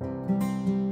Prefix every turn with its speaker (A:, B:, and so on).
A: Música